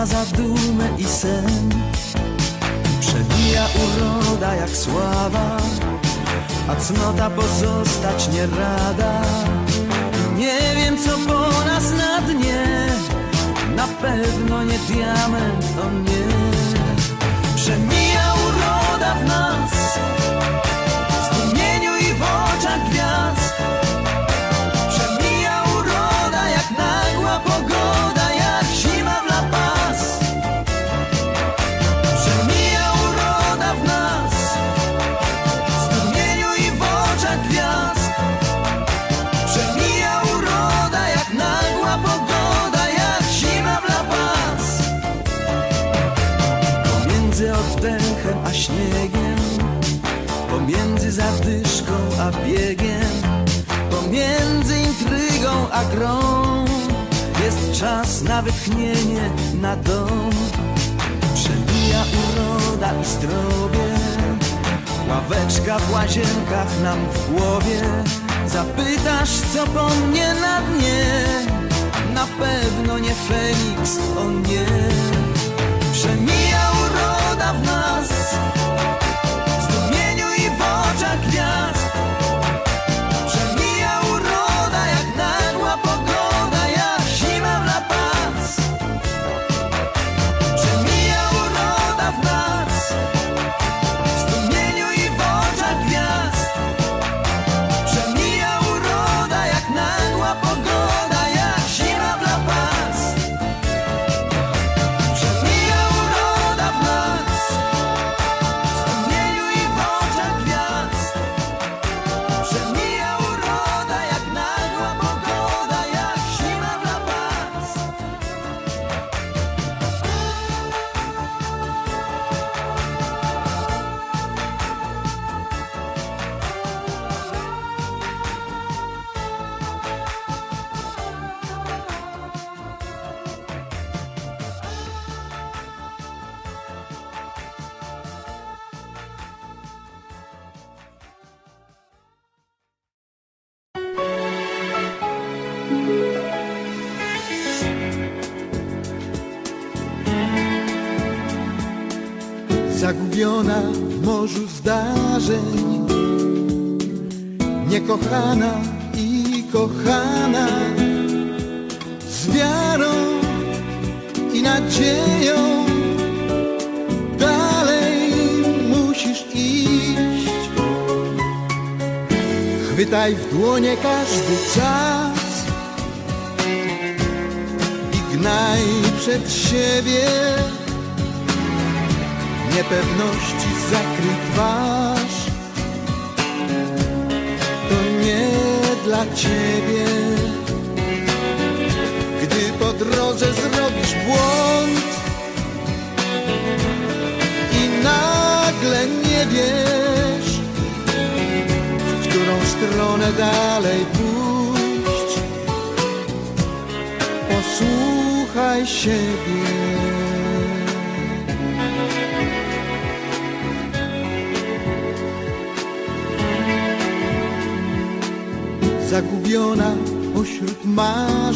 na zadumę i sen. Przebija uroda jak sława A cnota pozostać nie rada. Nie wiem co po nas na dnie Na pewno nie diament, o nie. Przemija uroda w nas na wytchnienie, na dom. Przemija uroda i zdrowie. Ławeczka w łazienkach nam w głowie. Zapytasz co po mnie na dnie. Na pewno nie Feniks, o nie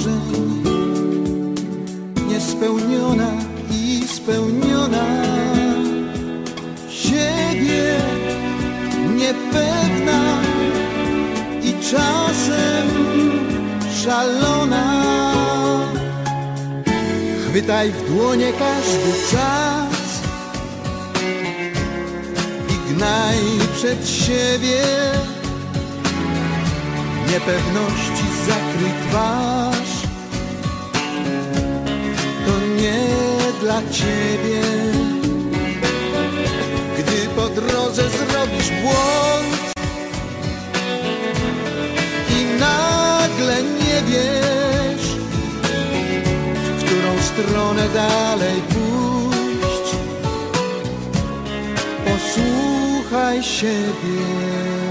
marzeń, niespełniona i spełniona siebie, niepewna i czasem szalona. Chwytaj w dłonie każdy czas i gnaj przed siebie niepewności zakryj twarz nie dla ciebie. Gdy po drodze zrobisz błąd I nagle nie wiesz W którą stronę dalej pójść Posłuchaj siebie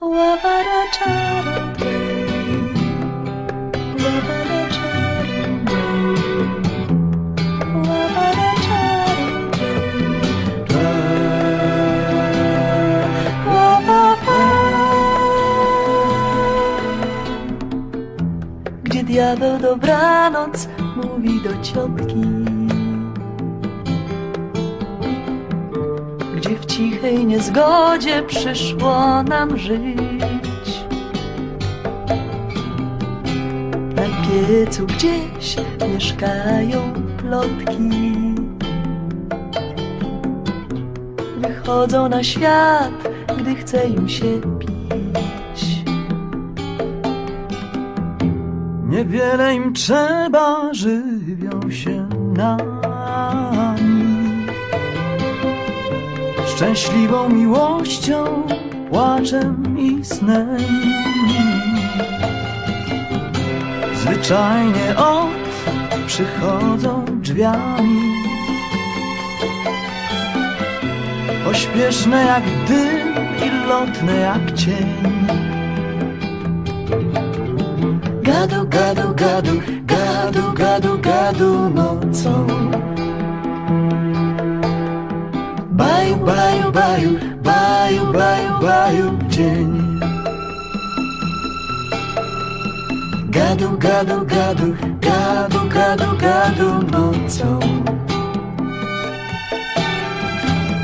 Gdzie diabeł dobranoc mówi do ciotki Gdzie w cichej niezgodzie przyszło nam żyć. Na piecu gdzieś mieszkają plotki. Wychodzą na świat, gdy chce im się pić. Niewiele im trzeba, żywią się nami. Szczęśliwą miłością, płaczem i snem. Zwyczajnie od przychodzą drzwiami. Pośpieszne jak dym i lotne jak cień. Gadu, gadu, gadu, gadu, gadu, gadu nocą. Baju, baju, baju, baju, baju, dzień. Gadu, gadu, gadu, gadu, gadu, gadu nocą.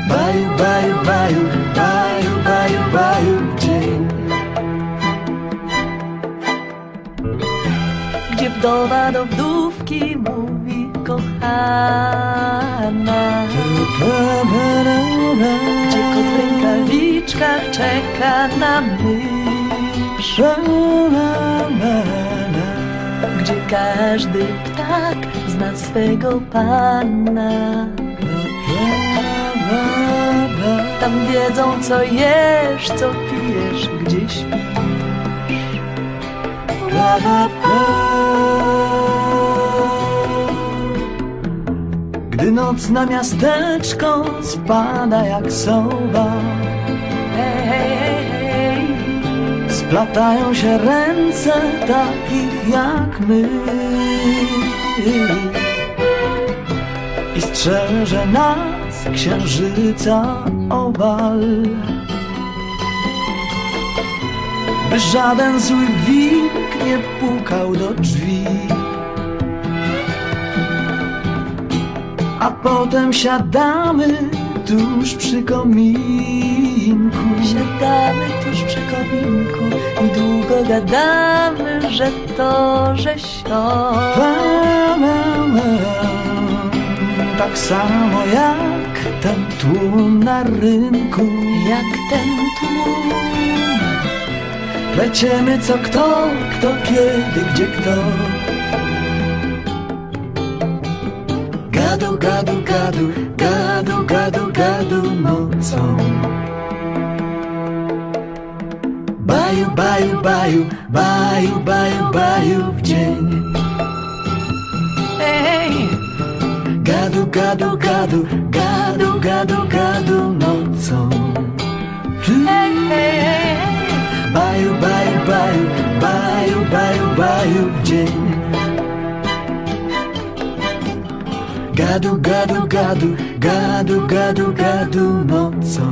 Baju, baju, baju, baju, baju, baju dzień. Gdzie wdowa do wdówki mówi kochana Gdzie kot w rękawiczkach czeka na mysz. Gdzie każdy ptak zna swego pana. Tam wiedzą co jesz, co pijesz, gdzie śpisz Gdy noc na miasteczko spada jak sowa. Splatają się ręce takich jak my. I strzeże nas księżyca owal By żaden zły wilk nie pukał do drzwi A potem siadamy tuż przy kominku. Siadamy tuż przy kominku i długo gadamy, że to, że sio. Tak samo jak ten tłum na rynku. Jak ten tłum, Pleciemy co kto, kto kiedy, gdzie kto gadu, gadu, gadu, gadu, gadu, gadu nocą. Baju, baju, baju, baju, baju, baju w dzień. Ej! Gadu, gadu, gadu, gadu, gadu, gadu nocą. Hej, hej, hej, Baju, baju, baju, Gadu, gadu, gadu, gadu, gadu, gadu nocą.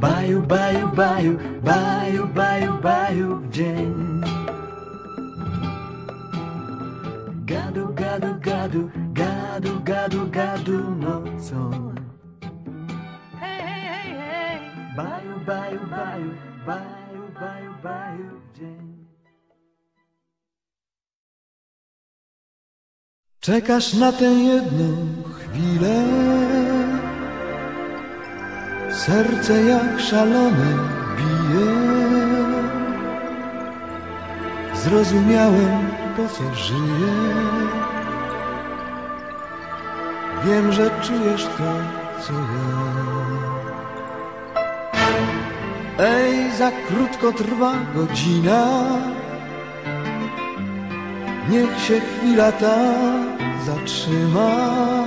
Baju, baju, baju, baju, baju, baju w dzień. Gadu, gadu, gadu, gadu, gadu, gadu nocą. Hej, hej, hej, hej. Baju, baju, baju, baju, baju, baju w dzień. Czekasz na tę jedną chwilę. Serce jak szalone bije. Zrozumiałem po co żyję. Wiem, że czujesz to, co ja. Ej, za krótko trwa godzina. Niech się chwila ta zatrzyma.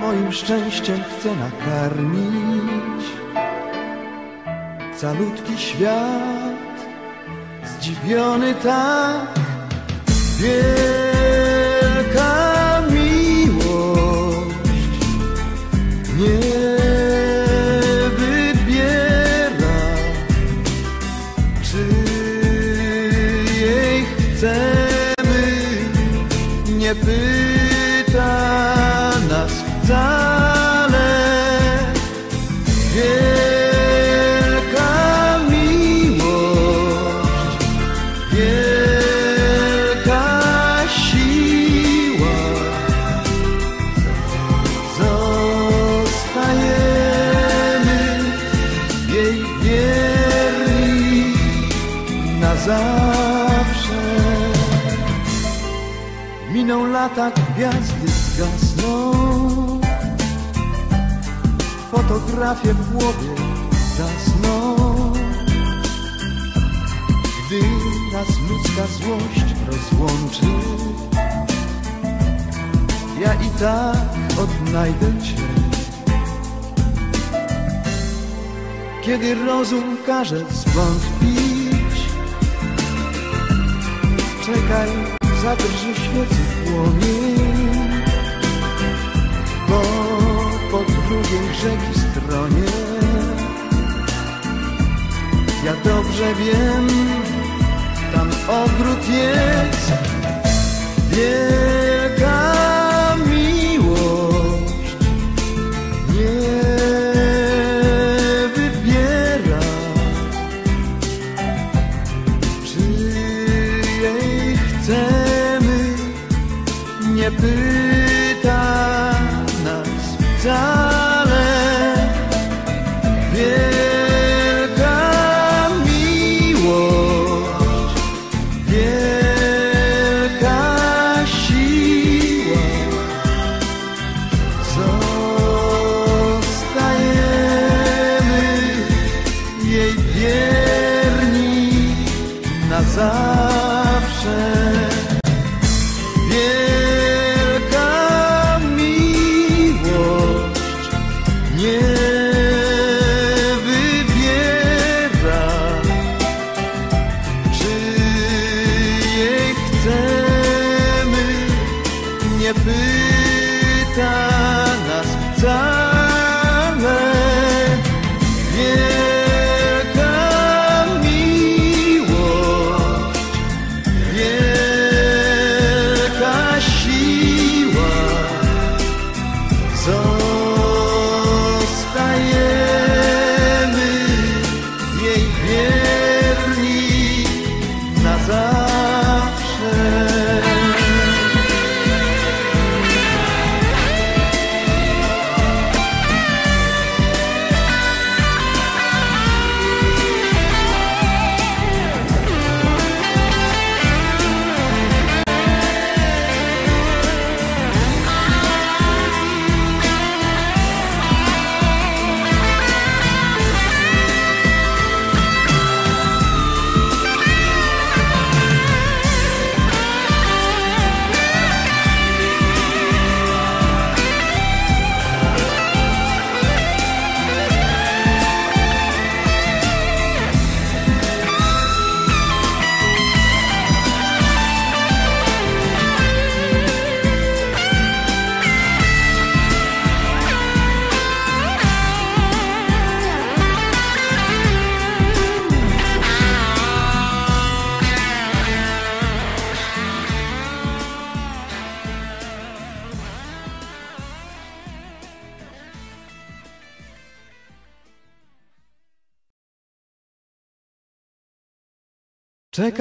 Moim szczęściem chcę nakarmić calutki świat, zdziwiony tak, wielka Fotografie w głowie zasną Gdy nas ludzka złość rozłączy Ja i tak odnajdę Cię. Kiedy rozum każe zwątpić Czekaj, zadrży świecy płomień Bo po drugiej rzeki stronie Ja dobrze wiem, tam ogród jest. Wielka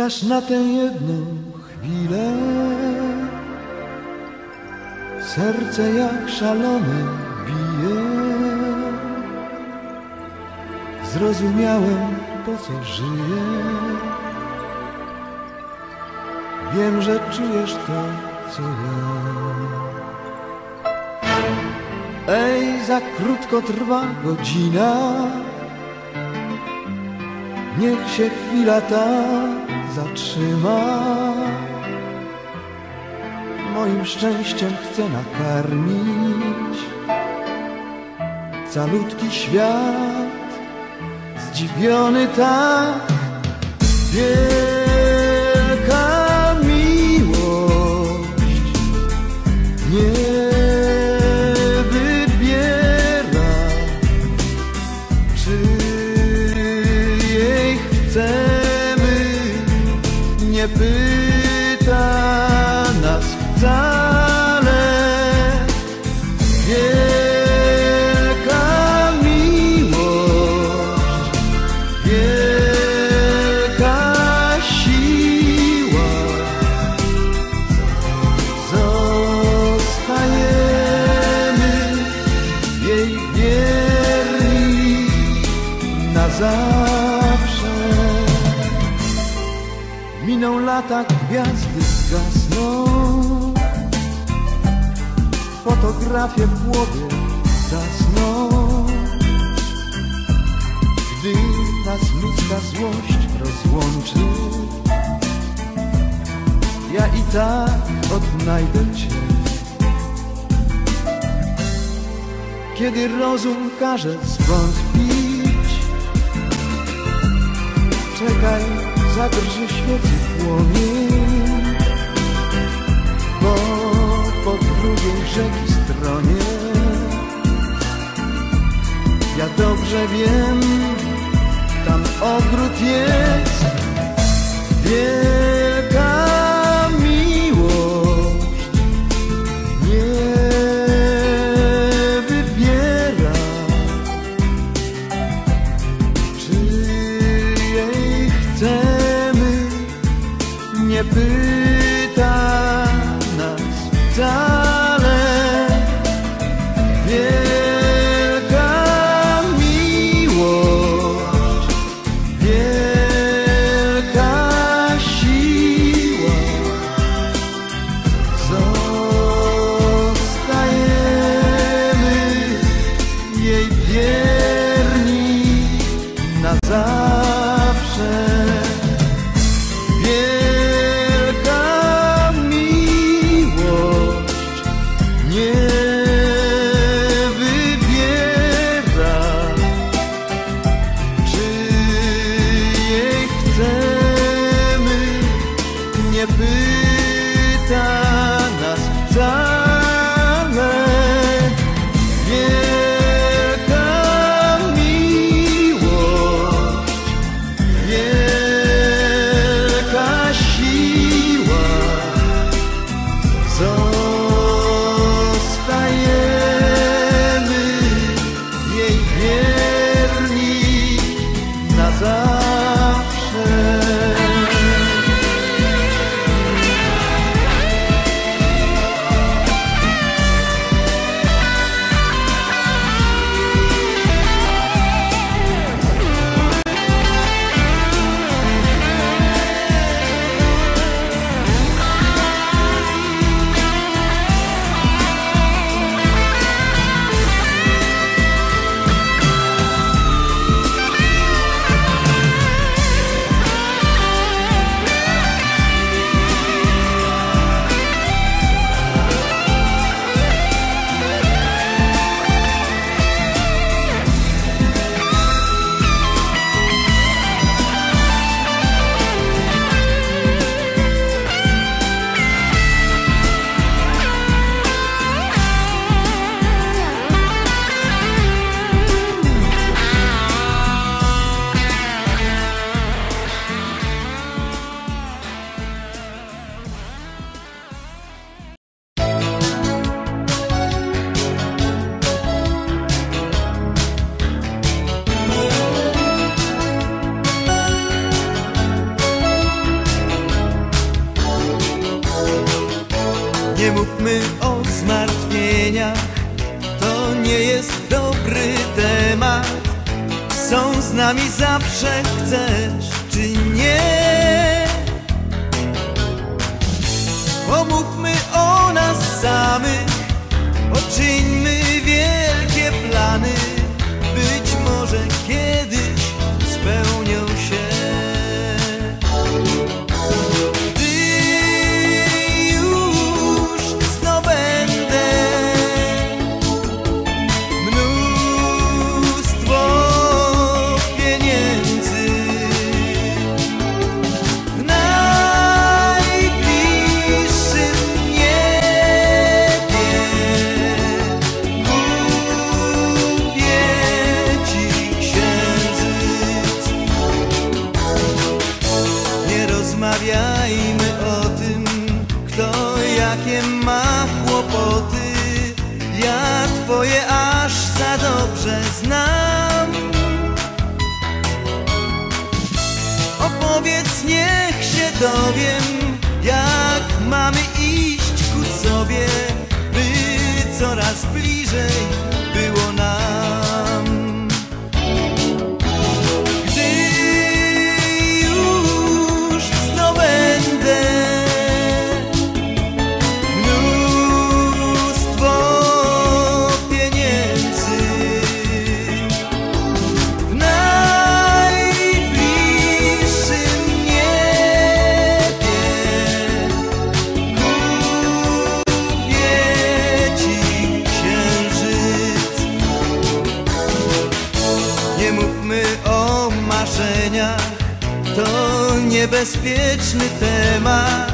Czekasz na tę jedną chwilę. Serce jak szalone bije. Zrozumiałem po co żyję. Wiem, że czujesz to, co ja. Ej, za krótko trwa godzina. Niech się chwila ta zatrzyma. Moim szczęściem chce nakarmić calutki świat, zdziwiony tak. tak odnajdę Cię. Kiedy rozum każe zwątpić, czekaj, zadrży świecy płomień, bo po drugiej rzeki stronie ja dobrze wiem, tam ogród jest, wiem. Niebezpieczny temat.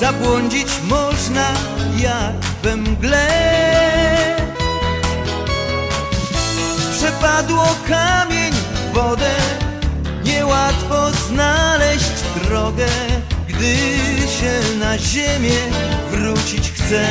Zabłądzić można jak we mgle. Przepadło kamień w wodę, niełatwo znaleźć drogę, gdy się na ziemię wrócić chce.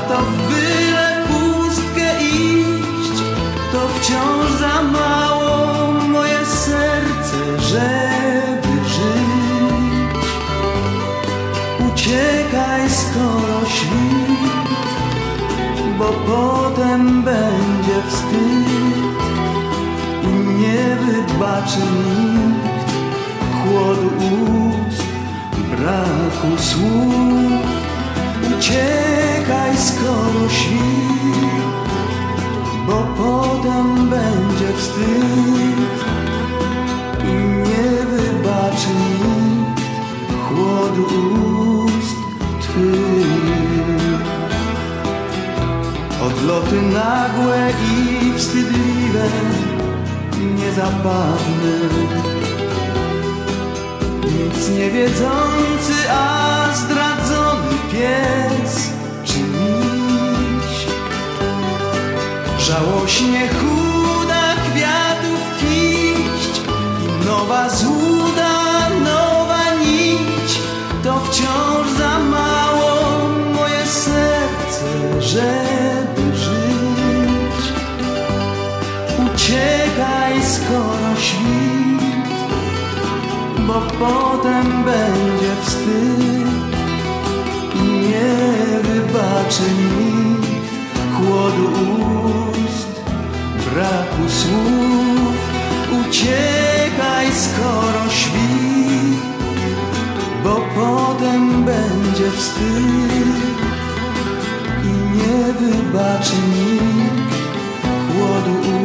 Warto w byle pustkę iść. To wciąż za mało moje serce, żeby żyć. Uciekaj skoro świt Bo potem będzie wstyd. I nie wybaczy nikt chłodu ust, braku słów. Uciekaj skoro świt, bo potem będzie wstyd i nie wybaczy nikt chłodu ust twych. Odloty nagłe i wstydliwe, niezabawne nic nie wiedzący, a zdradzony pies Żałośnie chuda kwiatów kiść i nowa złuda, nowa nić. To wciąż za mało moje serce, żeby żyć. Uciekaj skoro świt bo potem będzie wstyd i nie wybaczy nikt chłodu braku słów. Uciekaj skoro świt, bo potem będzie wstyd i nie wybaczy nikt chłodu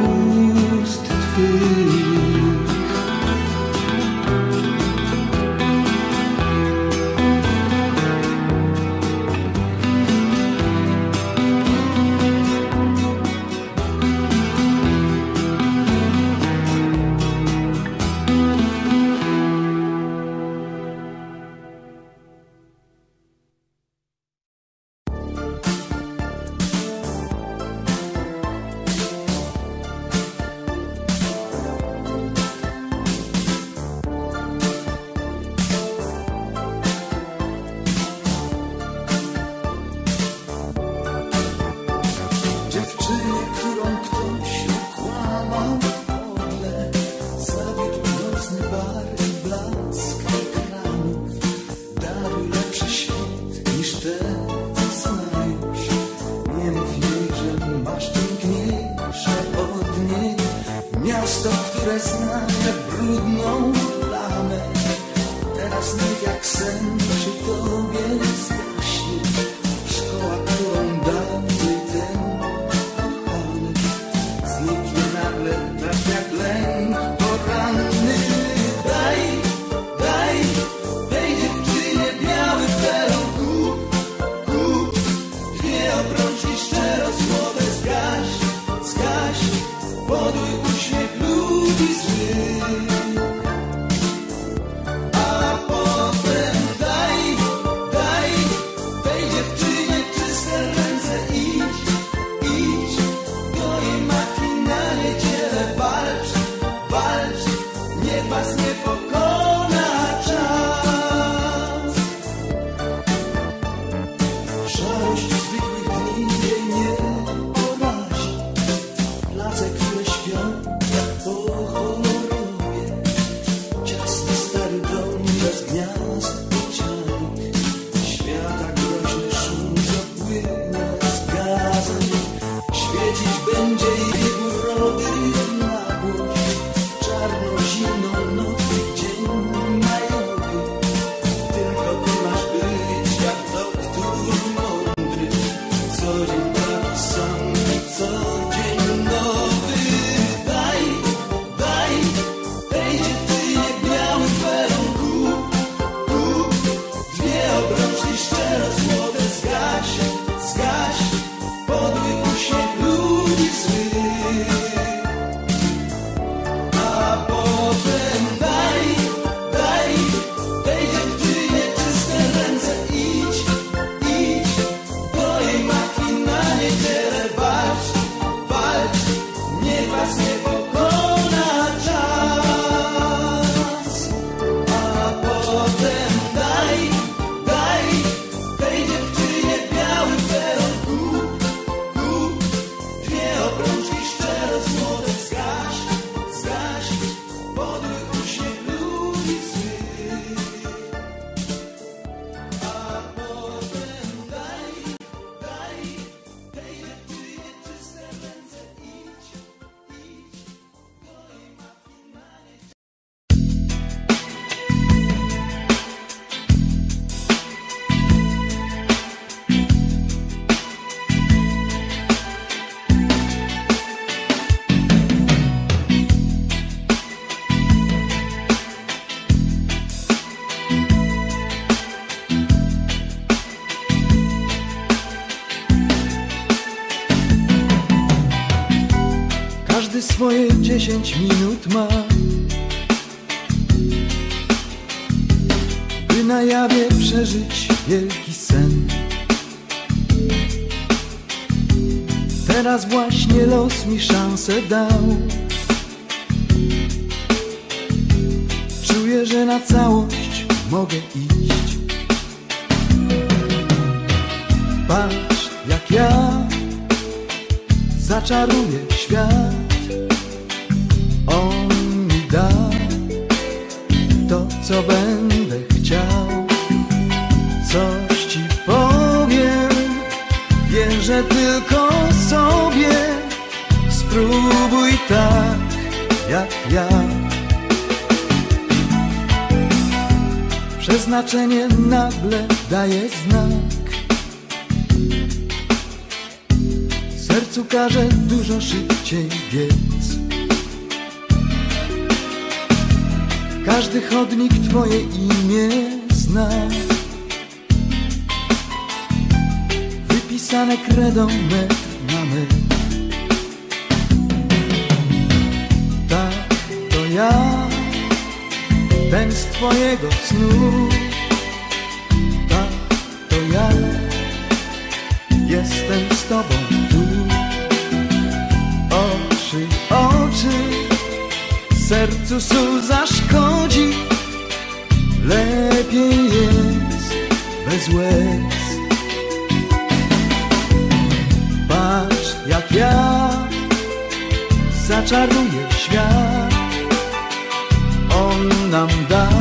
dziesięć minut ma. By na jawie przeżyć wielki sen. Teraz właśnie los mi szansę dał. Spróbuj tak jak ja. Przeznaczenie nagle daje znak. Sercu każe dużo szybciej biec. Każdy chodnik Twoje imię zna. Wypisane kredą metr na metr. ja Ten z twojego snu. Tak, to ja Jestem z tobą tu. Oczy, oczy Sercu su zaszkodzi. Lepiej jest bez łez. Patrz jak ja Zaczaruję świat. nam done.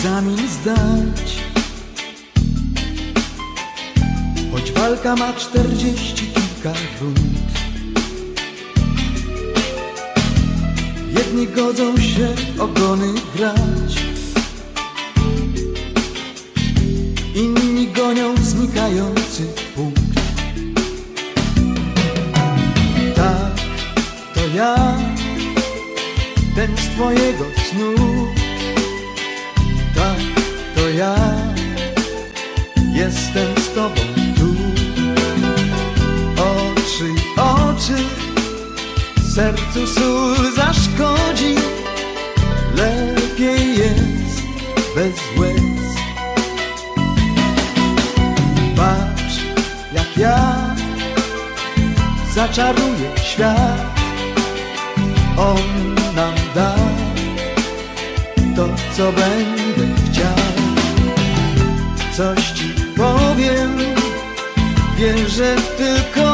Egzamin zdać. Choć walka ma czterdzieści kilka rund. Jedni godzą się ogony grać, inni gonią znikający punkt. Tak, to ja, ten z twojego snu. Ja, jestem z tobą tu. Oczy, oczy, sercu sól zaszkodzi. Lepiej jest bez łez. Patrz, jak ja zaczaruję świat. On nam da to, co chciał. Coś ci powiem, wierzę tylko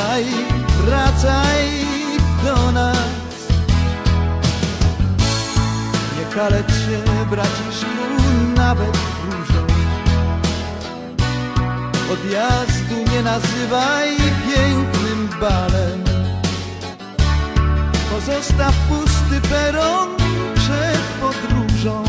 Wracaj, wracaj do nas. Nie kalecz się, braciszku, nawet różą. Odjazdu nie nazywaj pięknym balem. Pozostaw pusty peron przed podróżą,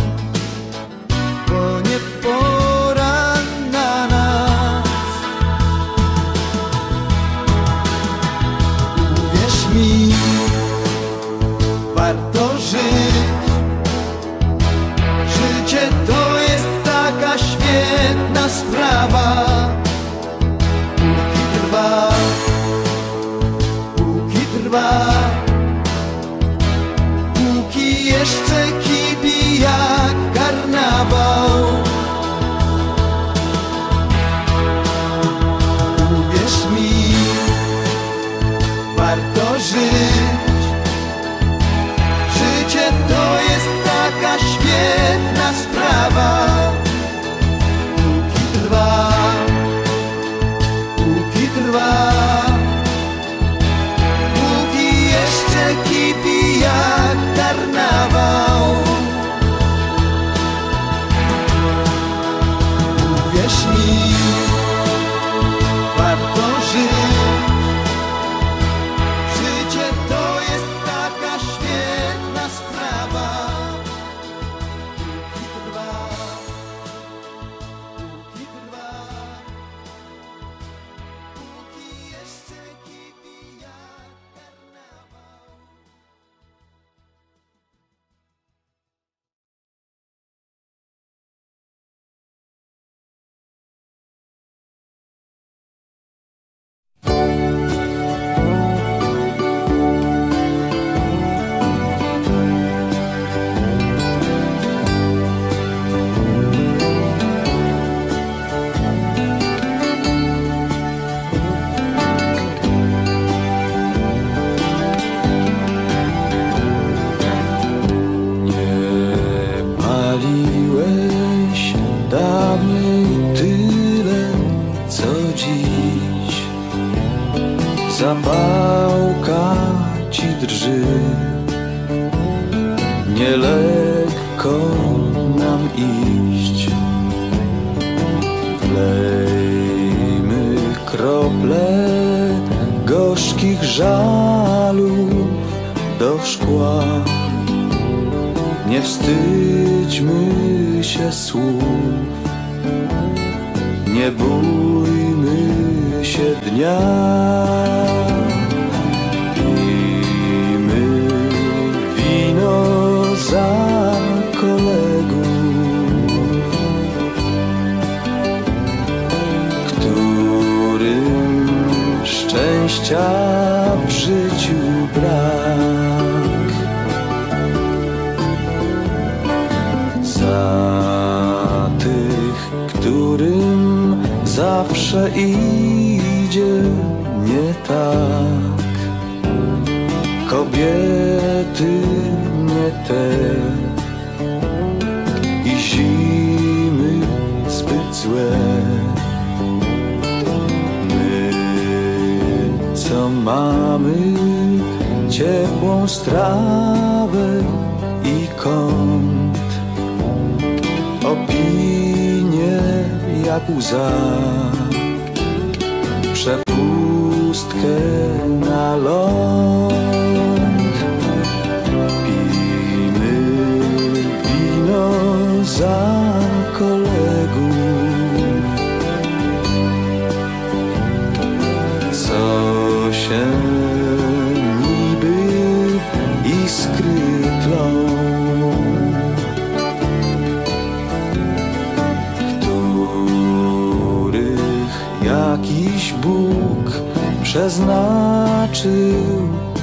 Bóg przeznaczył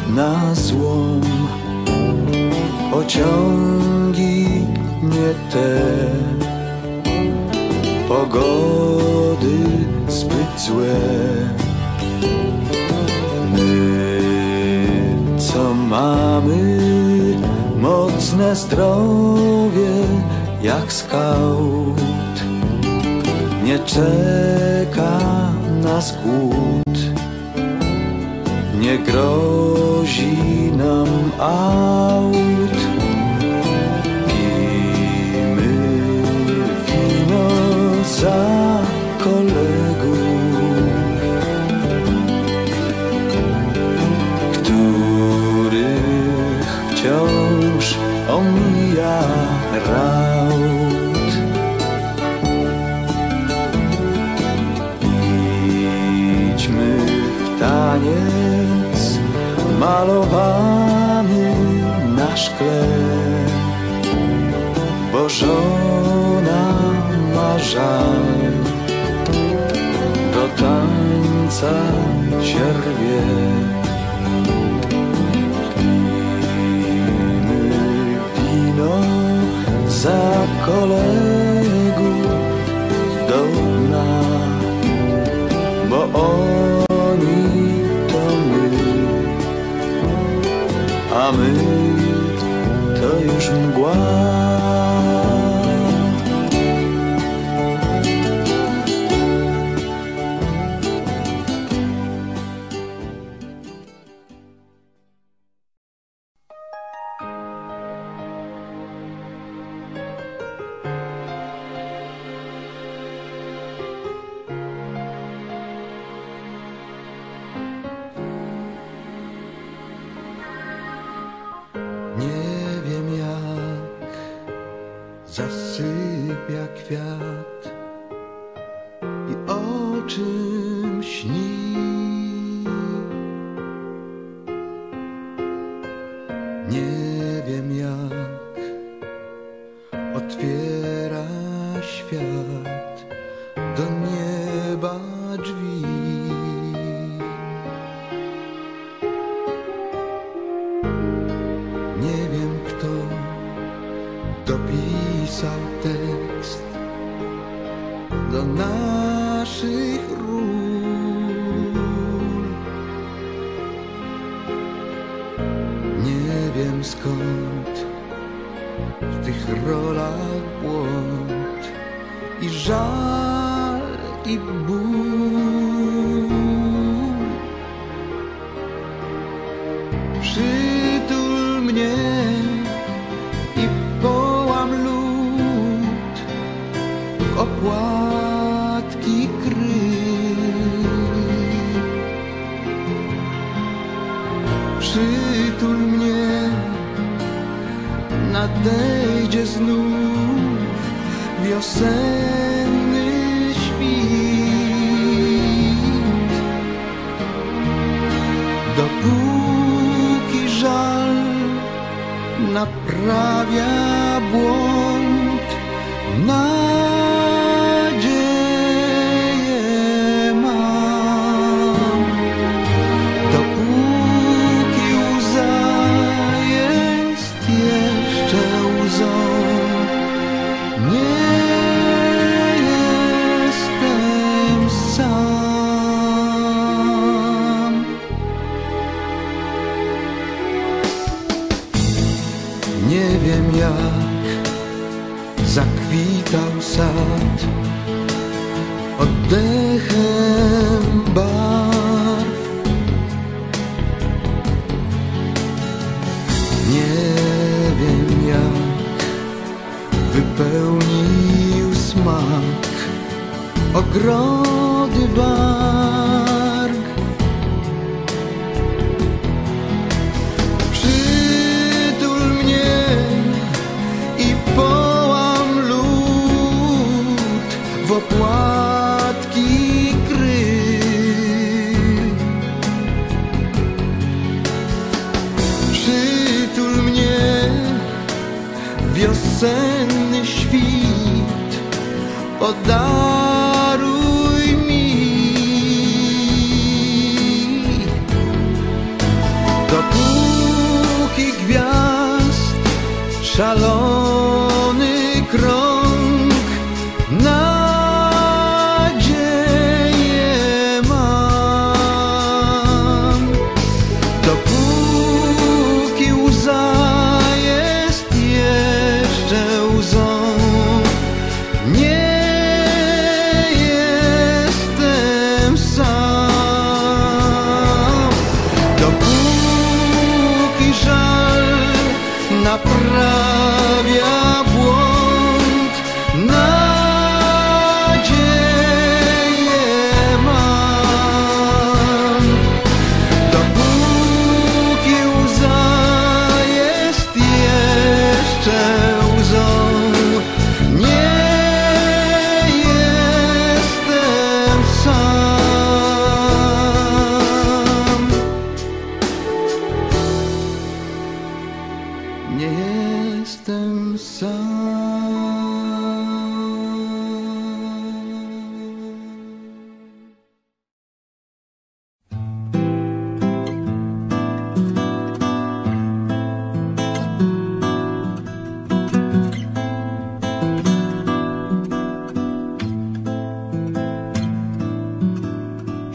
na złom. Pociągi nie te, pogody zbyt złe. My, co mamy, mocne zdrowie jak skał nie czeka nás naskút. Negroží nám aut. Pijmy víno sám. malowany na szkle, bo żona ma żal, do tańca się rwie. Pijmy wino za Yeah. zasypia kwiat. ogrody. Przytul mnie i połam lód w opłatki kry. Przytul mnie wiosenny świt. podar.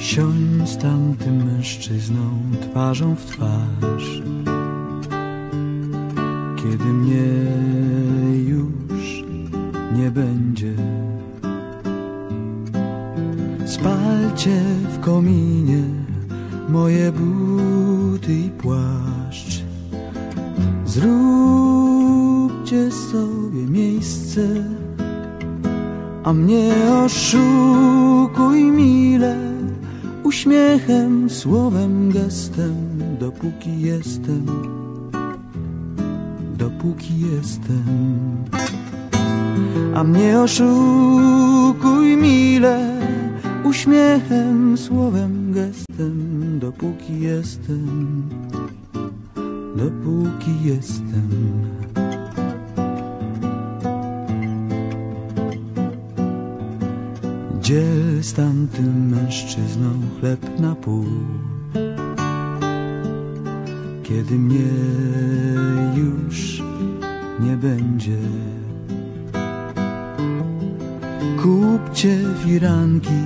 Siądź z tamtym mężczyzną twarzą w twarz. Kiedy mnie już nie będzie. Spalcie w kominie moje buty i płaszcz. Zróbcie sobie miejsce a mnie oszukuj mile uśmiechem, słowem, gestem, dopóki jestem, dopóki jestem. A mnie oszukuj mile uśmiechem, słowem, gestem, dopóki jestem, dopóki jestem. Dziel z tamtym mężczyzną chleb na pół? Kiedy mnie już nie będzie. Kupcie firanki,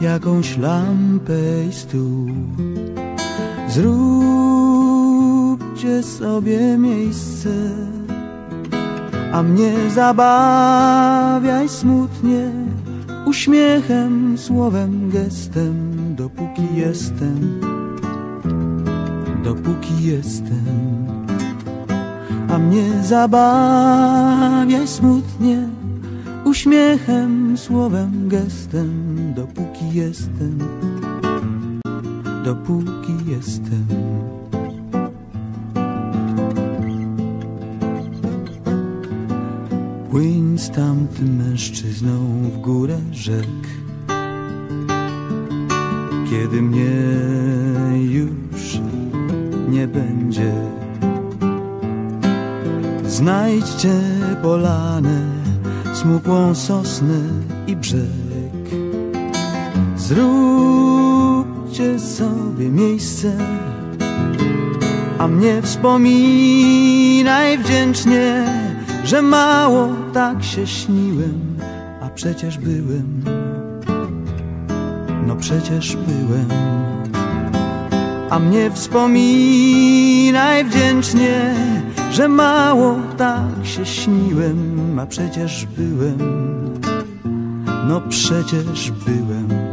jakąś lampę i stół. Zróbcie sobie miejsce A mnie zabawiaj smutnie Uśmiechem, słowem, gestem Dopóki jestem. Dopóki jestem. A mnie zabawiaj smutnie. Uśmiechem, słowem, gestem Dopóki jestem. Dopóki jestem Płyń z tamtym mężczyzną w górę rzek. Kiedy mnie już nie będzie Znajdźcie polanę, smukłą sosnę i brzeg. Zróbcie sobie miejsce a mnie wspominaj wdzięcznie, że mało tak się śniłem, a przecież byłem, no przecież byłem. A mnie wspominaj wdzięcznie, że mało tak się śniłem, a przecież byłem, no przecież byłem.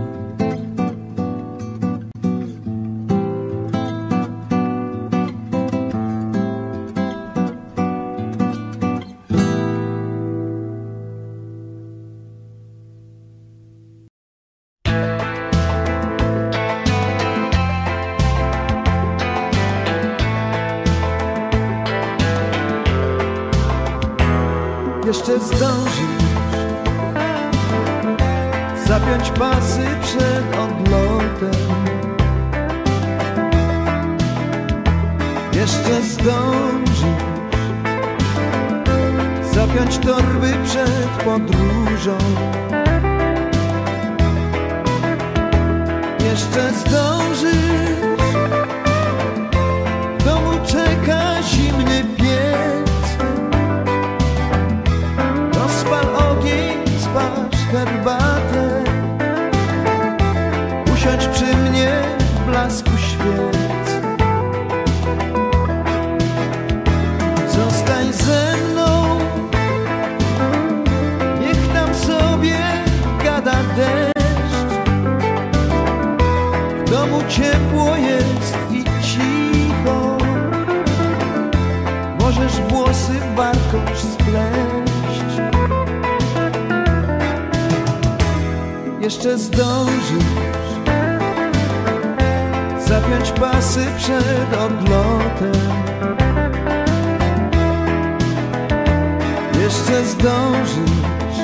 Zdążysz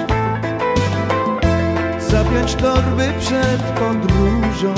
Zapiąć torby przed podróżą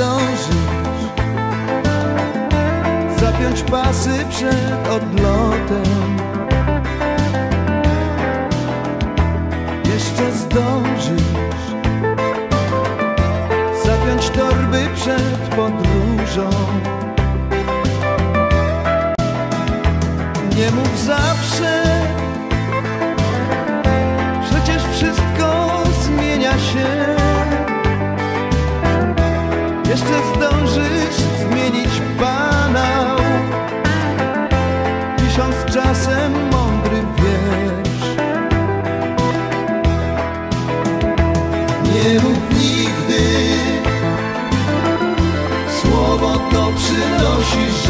zdążysz Zapiąć pasy przed odlotem. Jeszcze zdążysz Zapiąć torby przed podróżą. Nie mów zawsze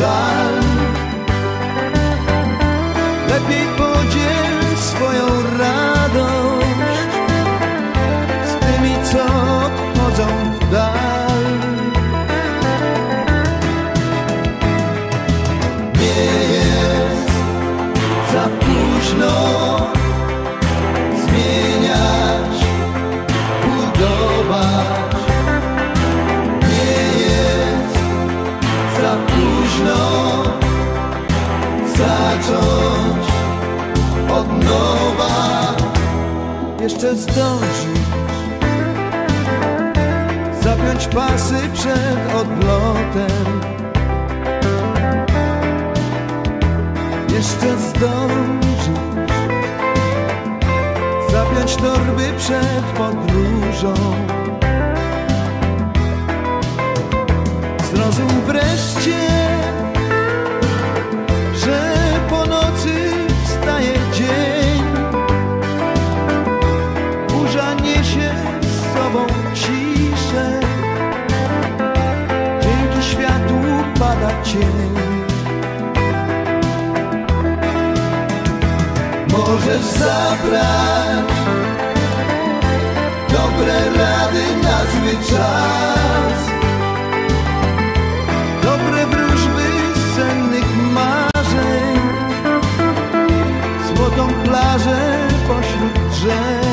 child Jeszcze zdążysz zapiąć pasy przed odlotem. jeszcze zdążysz Zapiąć torby przed podróżą. Zrozum wreszcie, możesz zabrać dobre rady na zły czas, dobre wróżby z sennych marzeń, złotą plażę pośród drzew.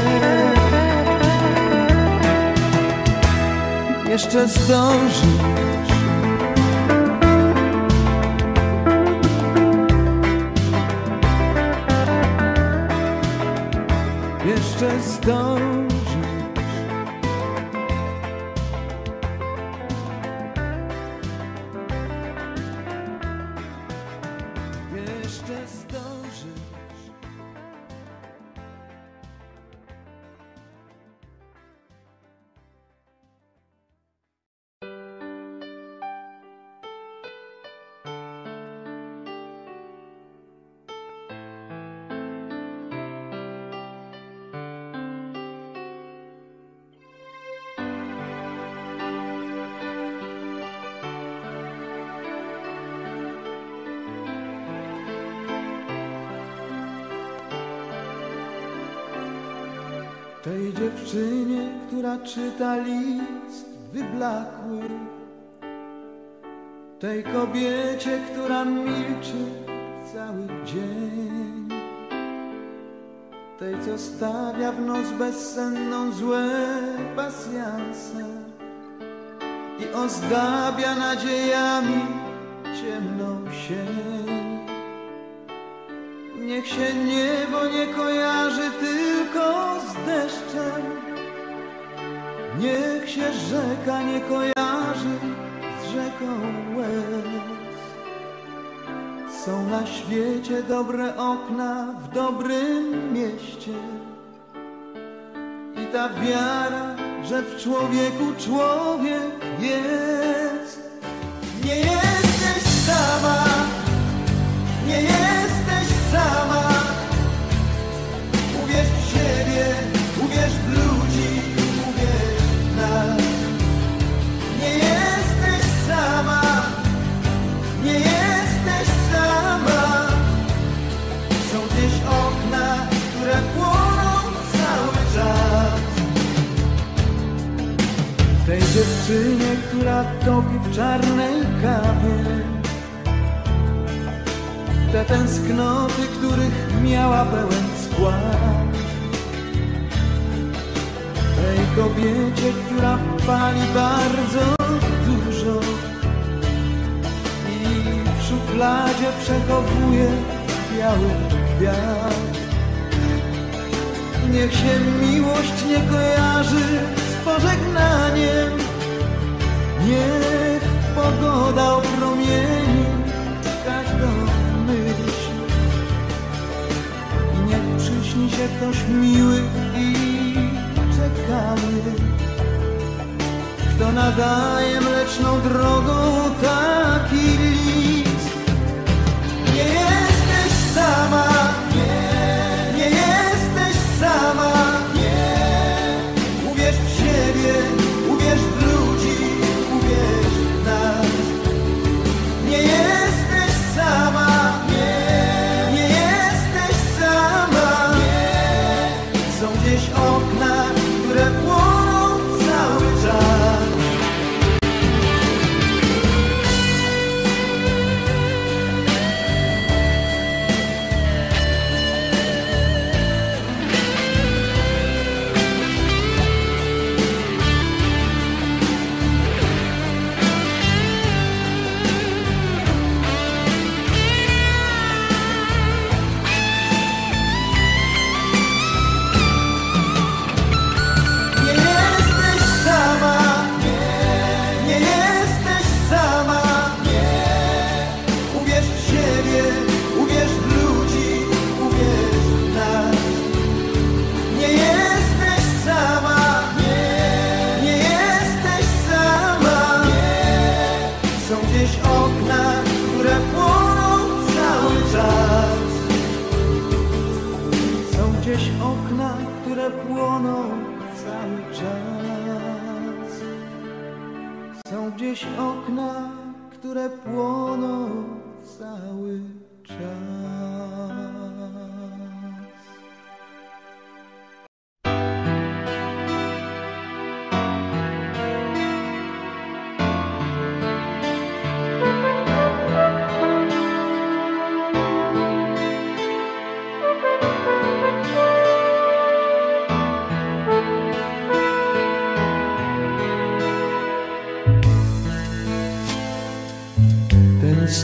Jeszcze zdążysz jeszcze Tej dziewczynie, która czyta list wyblakły. Tej kobiecie, która milczy cały dzień. Tej, co stawia w noc bezsenną złe pasjanse I ozdabia nadziejami ciemną Niech się niebo nie kojarzy tylko z deszczem. Niech się rzeka nie kojarzy z rzeką łez. Są na świecie dobre okna w dobrym mieście. I ta wiara, że w człowieku człowiek jest. Nie jesteś Dziewczynie, która topi w czarnej kawie Te tęsknoty, których miała pełen skład. Tej kobiecie, która pali bardzo dużo I w szufladzie przechowuje biały kwiat. Niech się miłość nie kojarzy z pożegnaniem niech pogoda opromieni każdą myśl. I niech przyśni się ktoś miły i czekamy kto nadaje mleczną drogą taki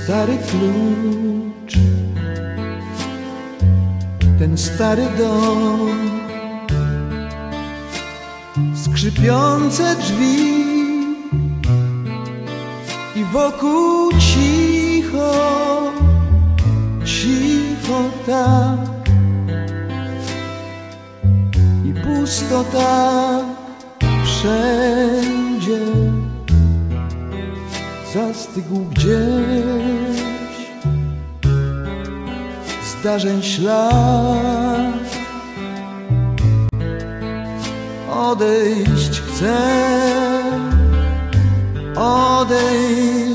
stary klucz, ten stary dom, skrzypiące drzwi. I wokół cicho, cicho tak. I pusto tak wszędzie zastygł gdzieś. Zdarzeń ślad. Odejść chcę, odejść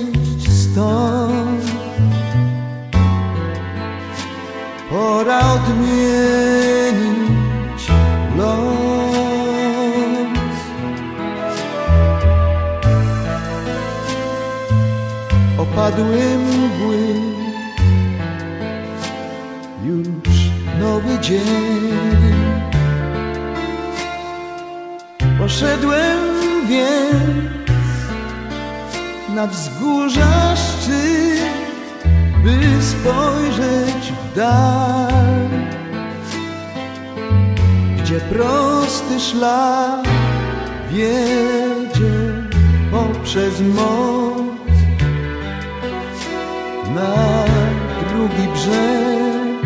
opadły mgły. Już nowy dzień. Poszedłem więc na wzgórza szczyt By spojrzeć w dal Gdzie prosty szlak wiedzie poprzez most na drugi brzeg.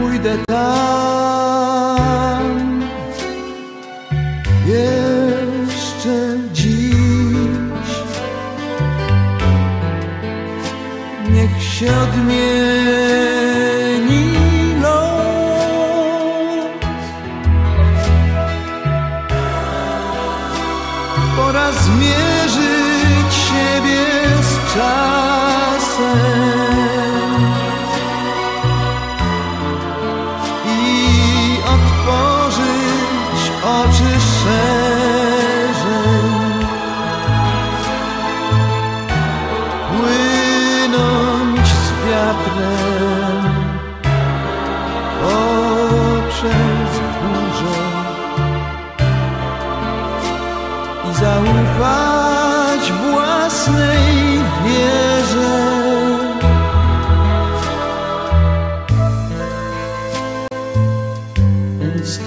Pójdę tam jeszcze dziś. Niech się odmieni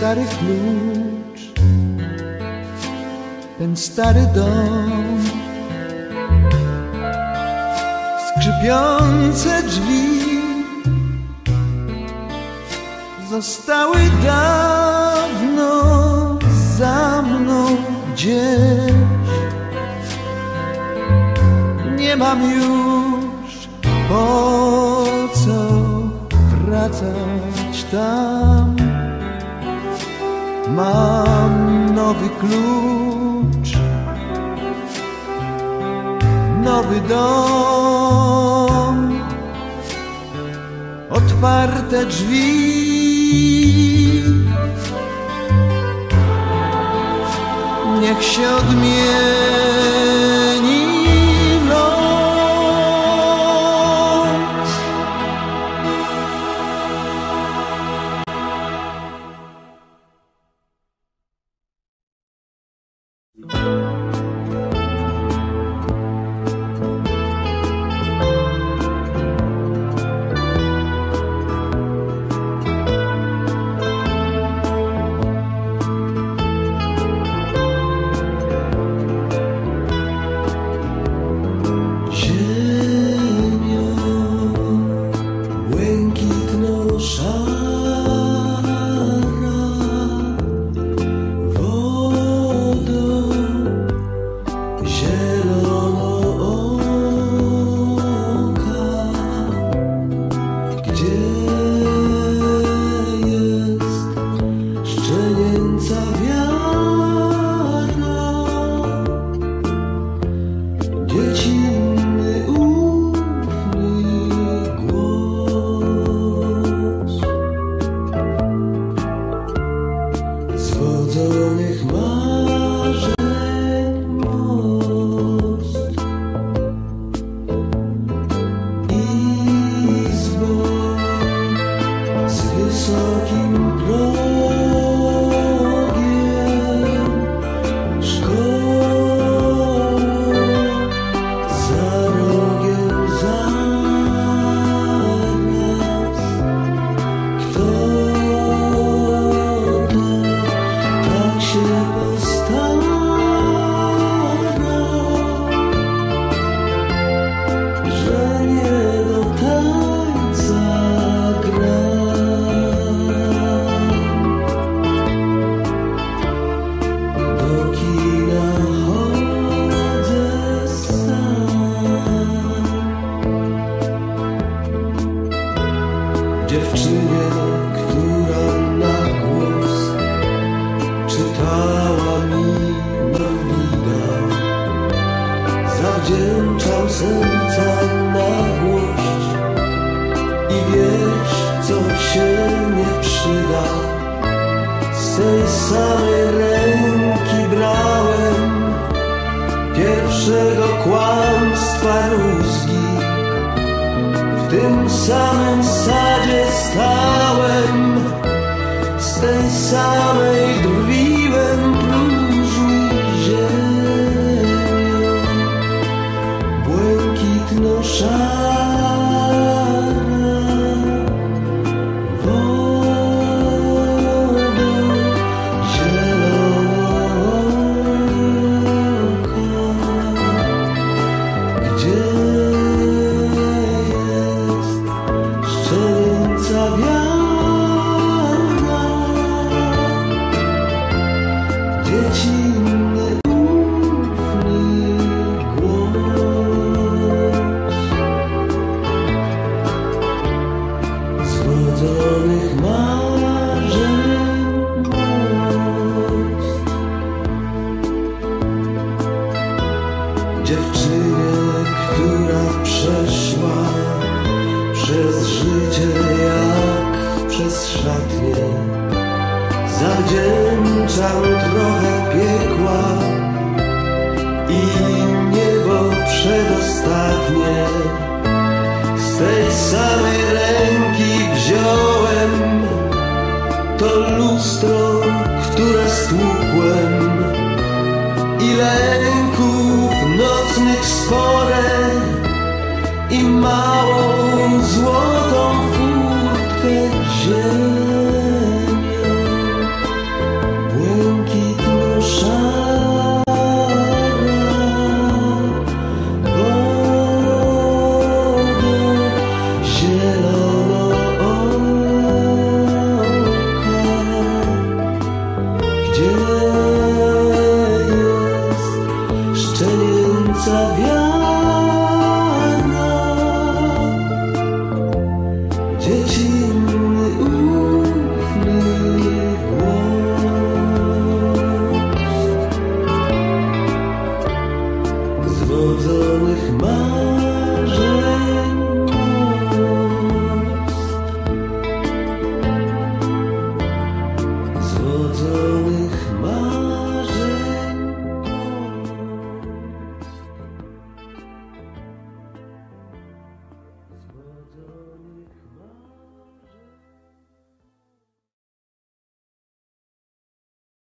stary klucz, ten stary dom. Skrzypiące drzwi zostały dawno za mną gdzieś. Nie mam już po co wracać tam. Mam nowy klucz, nowy dom, otwarte drzwi. Niech się odmieni.